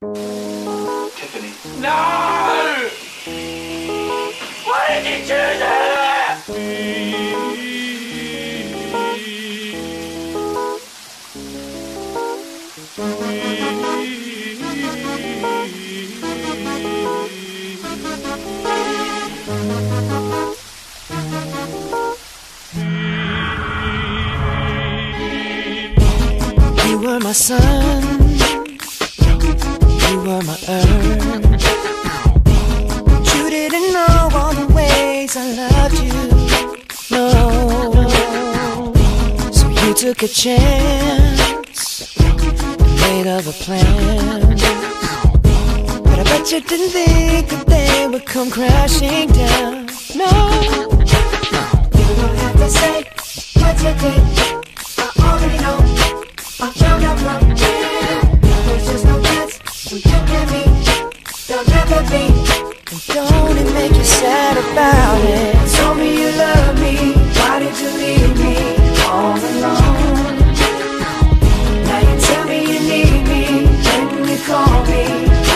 Tiffany. No! Why did you do that? You were my sun, you were my earth. You didn't know all the ways I loved you. No, so you took a chance, made of a plan. But I bet you didn't think that they would come crashing down. No, you don't have to say what you did. And don't it make you sad about it? Told me you love me. Why did you leave me all alone? Now you tell me you need me. When you call me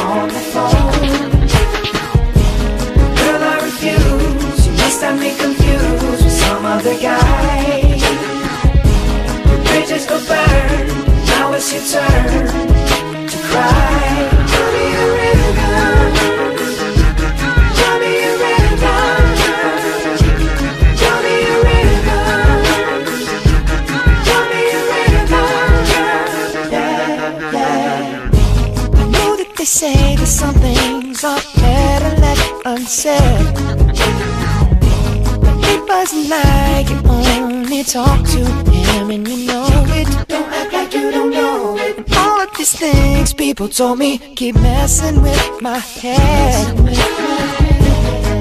on the phone. Girl, I refuse. You must have me confused with some other guy. Bridges go burn. Now it's your turn that they say that some things are better left unsaid. It wasn't like you only talk to him and you know it. Don't act like you don't know it. And all of these things people told me keep messing with my head.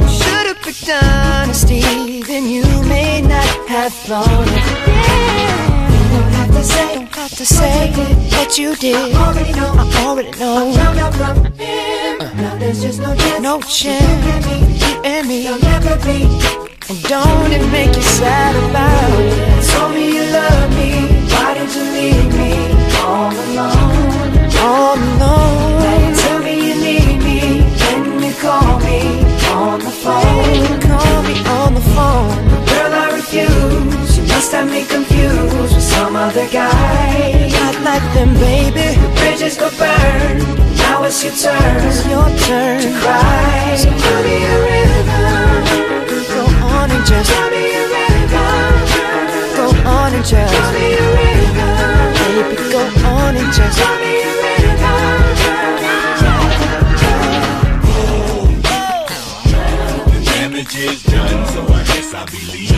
Should've picked honesty, then you may not have thought it. Yeah. Don't have to say, don't have to say what you did. I already know. I already know. I found out from him. Now there's just no chance. No chance. You and me. There'll never be. And don't it make you sad about it? Not them, baby. The bridges go burn. Now it's your turn. It's your turn to cry. So tell me a river. Go on and just tell me a river. Go on and just tell me a river. Baby, go on and just tell me a river. The damage is done, so I guess I'll be leaving.